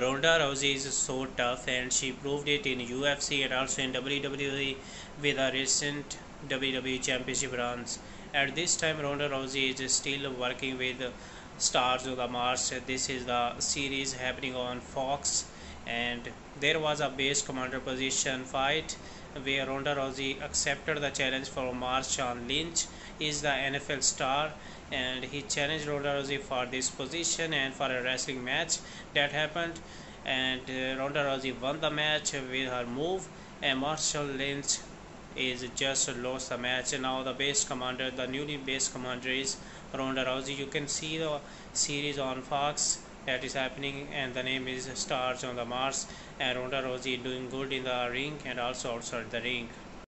Ronda Rousey is so tough and she proved it in UFC and also in WWE with her recent WWE Championship runs. At this time, Ronda Rousey is still working with Stars of the Mars. This is the series happening on Fox, and there was a base commander position fight where Ronda Rousey accepted the challenge for Marshawn Lynch. Is the NFL star and he challenged Ronda Rousey for this position and for a wrestling match that happened. And uh, Ronda Rousey won the match with her move and Marshawn Lynch is just lost the match. And now the base commander the newly base commander is Ronda Rousey. You can see the series on Fox that is happening and the name is Stars on the Mars and Ronda Rousey doing good in the ring and also outside the ring